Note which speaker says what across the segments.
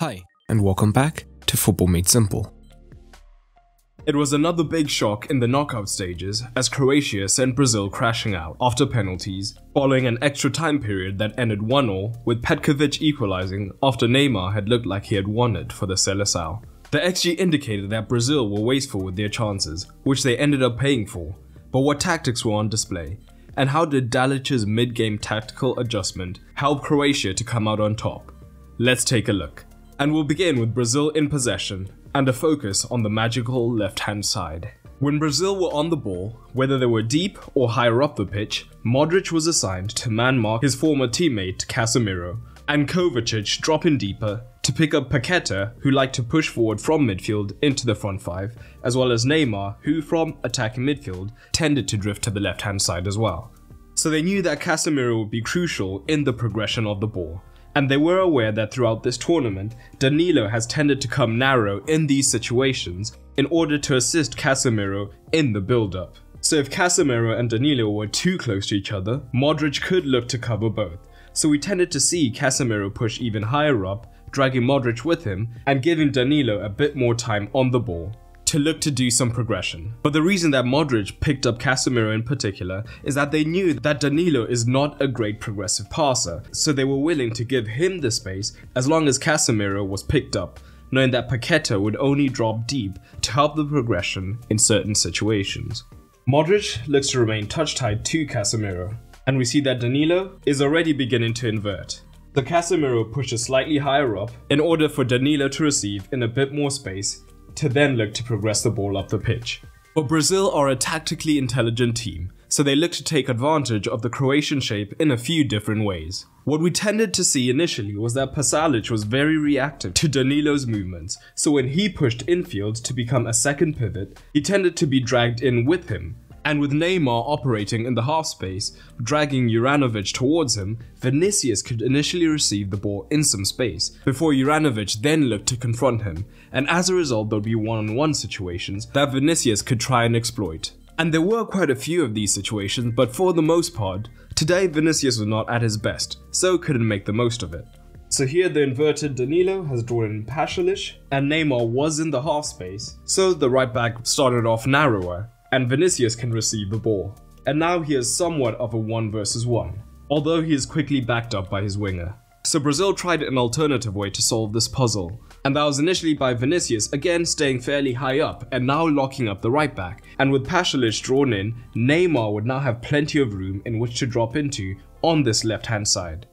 Speaker 1: Hi, and welcome back to Football Made Simple.
Speaker 2: It was another big shock in the knockout stages as Croatia sent Brazil crashing out after penalties, following an extra time period that ended 1-0 with Petkovic equalizing after Neymar had looked like he had won it for the Seleção. The XG indicated that Brazil were wasteful with their chances, which they ended up paying for. But what tactics were on display? And how did Dalic's mid-game tactical adjustment help Croatia to come out on top? Let's take a look and we'll begin with Brazil in possession and a focus on the magical left hand side. When Brazil were on the ball, whether they were deep or higher up the pitch, Modric was assigned to man mark his former teammate Casemiro, and Kovacic dropping deeper to pick up Paqueta, who liked to push forward from midfield into the front five, as well as Neymar, who from attacking midfield tended to drift to the left hand side as well. So they knew that Casemiro would be crucial in the progression of the ball, and they were aware that throughout this tournament, Danilo has tended to come narrow in these situations in order to assist Casemiro in the build-up. So if Casemiro and Danilo were too close to each other, Modric could look to cover both. So we tended to see Casemiro push even higher up, dragging Modric with him and giving Danilo a bit more time on the ball to look to do some progression. But the reason that Modric picked up Casemiro in particular is that they knew that Danilo is not a great progressive passer, so they were willing to give him the space as long as Casemiro was picked up, knowing that Paqueta would only drop deep to help the progression in certain situations. Modric looks to remain touch-tied to Casemiro, and we see that Danilo is already beginning to invert. The Casemiro pushes slightly higher up in order for Danilo to receive in a bit more space to then look to progress the ball up the pitch. But Brazil are a tactically intelligent team, so they look to take advantage of the Croatian shape in a few different ways. What we tended to see initially was that Pasalic was very reactive to Danilo's movements, so when he pushed infield to become a second pivot, he tended to be dragged in with him, and with Neymar operating in the half space, dragging Juranovic towards him, Vinicius could initially receive the ball in some space, before Juranovic then looked to confront him, and as a result there would be one-on-one -on -one situations that Vinicius could try and exploit. And there were quite a few of these situations, but for the most part, today Vinicius was not at his best, so couldn't make the most of it. So here the inverted Danilo has drawn in Pasalic, and Neymar was in the half space, so the right back started off narrower, and Vinicius can receive the ball. And now he is somewhat of a 1 versus 1, although he is quickly backed up by his winger. So Brazil tried an alternative way to solve this puzzle, and that was initially by Vinicius again staying fairly high up and now locking up the right back. And with Pasalic drawn in, Neymar would now have plenty of room in which to drop into on this left hand side.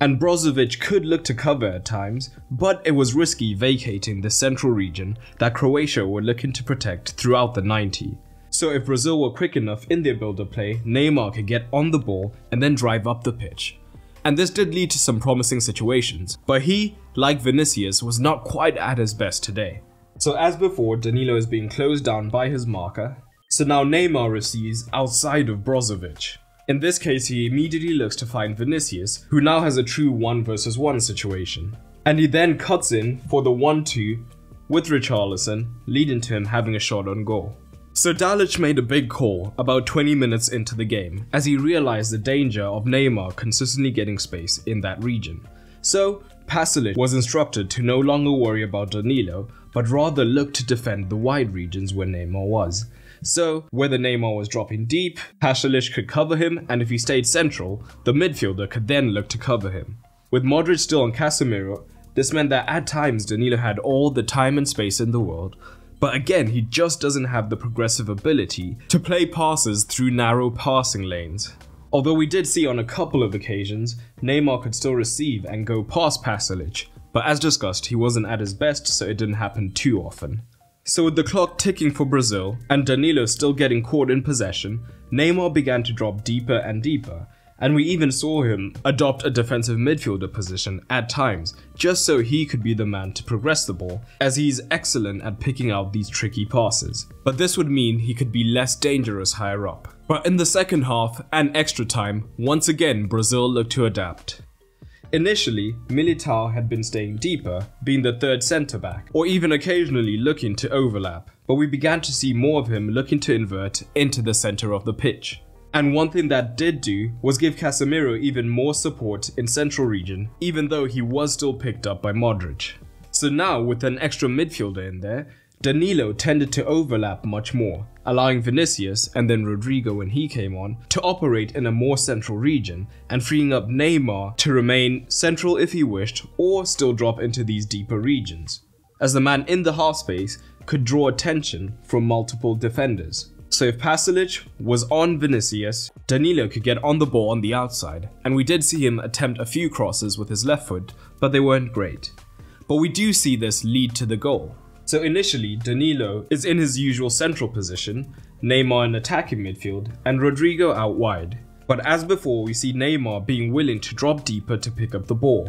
Speaker 2: And Brozovic could look to cover at times, but it was risky vacating the central region that Croatia were looking to protect throughout the 90. So if Brazil were quick enough in their build-up play, Neymar could get on the ball and then drive up the pitch. And this did lead to some promising situations, but he, like Vinicius, was not quite at his best today. So as before, Danilo is being closed down by his marker, so now Neymar receives outside of Brozovic. In this case, he immediately looks to find Vinicius, who now has a true 1 versus 1 situation. And he then cuts in for the 1-2 with Richarlison, leading to him having a shot on goal. So Dalic made a big call about 20 minutes into the game as he realized the danger of Neymar consistently getting space in that region. So Pasalic was instructed to no longer worry about Danilo but rather look to defend the wide regions where Neymar was. So, whether Neymar was dropping deep, Pasalic could cover him, and if he stayed central, the midfielder could then look to cover him. With Modric still on Casemiro, this meant that at times Danilo had all the time and space in the world, but again, he just doesn't have the progressive ability to play passes through narrow passing lanes. Although we did see on a couple of occasions, Neymar could still receive and go past Pasalic, but as discussed, he wasn't at his best so it didn't happen too often. So with the clock ticking for Brazil, and Danilo still getting caught in possession, Neymar began to drop deeper and deeper, and we even saw him adopt a defensive midfielder position at times, just so he could be the man to progress the ball, as he's excellent at picking out these tricky passes. But this would mean he could be less dangerous higher up. But in the second half and extra time, once again Brazil looked to adapt. Initially, Militao had been staying deeper, being the third centre back, or even occasionally looking to overlap, but we began to see more of him looking to invert into the centre of the pitch. And one thing that did do was give Casemiro even more support in central region, even though he was still picked up by Modric. So now, with an extra midfielder in there, Danilo tended to overlap much more, allowing Vinicius and then Rodrygo when he came on to operate in a more central region and freeing up Neymar to remain central if he wished or still drop into these deeper regions, as the man in the half space could draw attention from multiple defenders. So if Pasalic was on Vinicius, Danilo could get on the ball on the outside, and we did see him attempt a few crosses with his left foot, but they weren't great. But we do see this lead to the goal. So initially, Danilo is in his usual central position, Neymar in attacking midfield, and Rodrygo out wide. But as before, we see Neymar being willing to drop deeper to pick up the ball.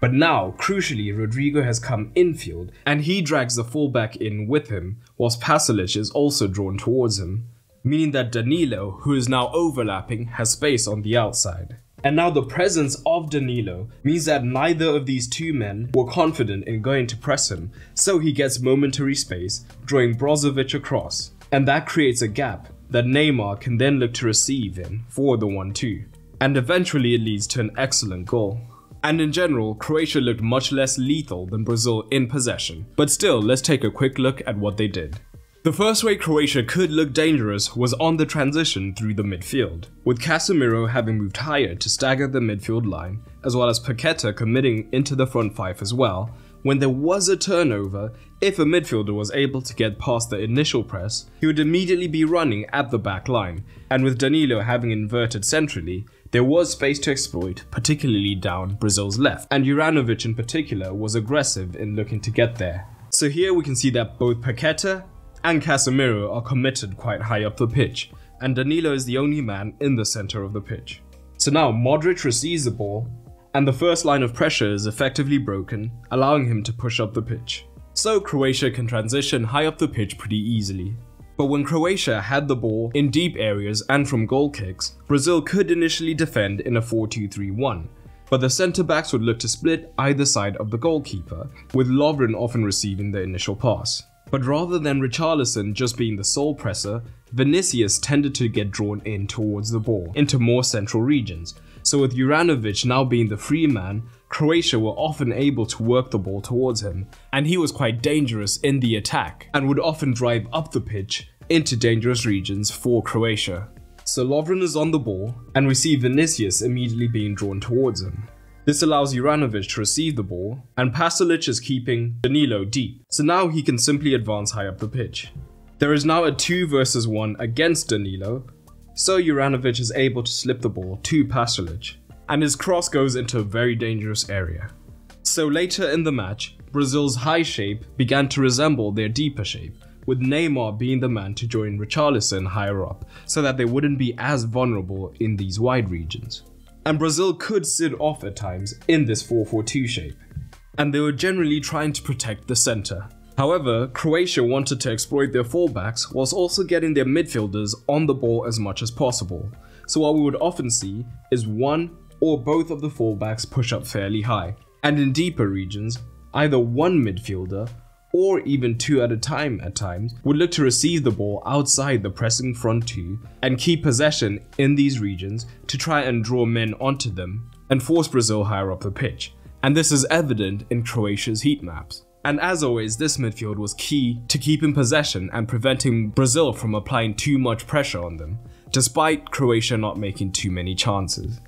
Speaker 2: But now, crucially, Rodrygo has come infield and he drags the fullback in with him, whilst Pasalic is also drawn towards him, meaning that Danilo, who is now overlapping, has space on the outside. And now the presence of Danilo means that neither of these two men were confident in going to press him, so he gets momentary space, drawing Brozovic across. And that creates a gap that Neymar can then look to receive in for the 1-2. And eventually it leads to an excellent goal. And in general, Croatia looked much less lethal than Brazil in possession, but still let's take a quick look at what they did. The first way Croatia could look dangerous was on the transition through the midfield, with Casemiro having moved higher to stagger the midfield line, as well as Paqueta committing into the front five as well. When there was a turnover, if a midfielder was able to get past the initial press, he would immediately be running at the back line, and with Danilo having inverted centrally, there was space to exploit, particularly down Brazil's left, and Juranovic in particular was aggressive in looking to get there. So here we can see that both Paqueta and Casemiro are committed quite high up the pitch, and Danilo is the only man in the center of the pitch. So now Modric receives the ball, and the first line of pressure is effectively broken, allowing him to push up the pitch. So Croatia can transition high up the pitch pretty easily. But when Croatia had the ball in deep areas and from goal kicks, Brazil could initially defend in a 4-2-3-1, but the centre backs would look to split either side of the goalkeeper, with Lovren often receiving the initial pass. But rather than Richarlison just being the sole presser, Vinicius tended to get drawn in towards the ball, into more central regions. So with Juranovic now being the free man, Croatia were often able to work the ball towards him, and he was quite dangerous in the attack, and would often drive up the pitch into dangerous regions for Croatia. So Lovren is on the ball, and we see Vinicius immediately being drawn towards him. This allows Juranovic to receive the ball, and Pasalic is keeping Danilo deep, so now he can simply advance high up the pitch. There is now a 2 versus 1 against Danilo, so Juranovic is able to slip the ball to Pasalic, and his cross goes into a very dangerous area. So later in the match, Brazil's high shape began to resemble their deeper shape, with Neymar being the man to join Richarlison higher up, so that they wouldn't be as vulnerable in these wide regions and Brazil could sit off at times in this 4-4-2 shape, and they were generally trying to protect the centre. However, Croatia wanted to exploit their fullbacks whilst also getting their midfielders on the ball as much as possible, so what we would often see is one or both of the fullbacks push up fairly high, and in deeper regions, either one midfielder or even two at a time at times, would look to receive the ball outside the pressing front two and keep possession in these regions to try and draw men onto them and force Brazil higher up the pitch. And this is evident in Croatia's heat maps. And as always, this midfield was key to keeping possession and preventing Brazil from applying too much pressure on them, despite Croatia not making too many chances.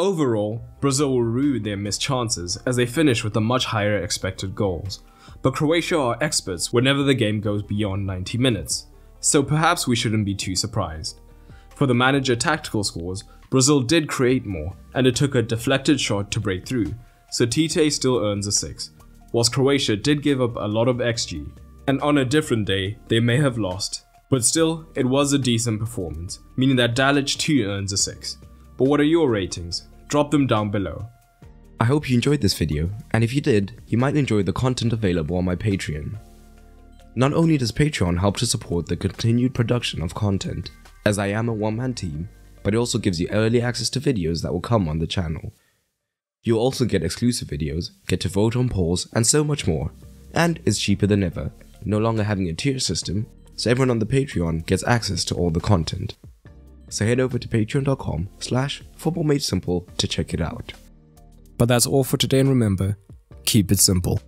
Speaker 2: Overall, Brazil will rue their missed chances as they finish with the much higher expected goals, but Croatia are experts whenever the game goes beyond 90 minutes, so perhaps we shouldn't be too surprised. For the manager tactical scores, Brazil did create more, and it took a deflected shot to break through, so Tite still earns a 6, whilst Croatia did give up a lot of XG, and on a different day, they may have lost, but still, it was a decent performance, meaning that Dalic too earns a 6. But what are your ratings? Drop them down below.
Speaker 1: I hope you enjoyed this video, and if you did, you might enjoy the content available on my Patreon. Not only does Patreon help to support the continued production of content, as I am a one-man team, but it also gives you early access to videos that will come on the channel. You'll also get exclusive videos, get to vote on polls, and so much more. And it's cheaper than ever, no longer having a tier system, so everyone on the Patreon gets access to all the content. So head over to patreon.com slash footballmadesimple to check it out. But that's all for today and remember, keep it simple.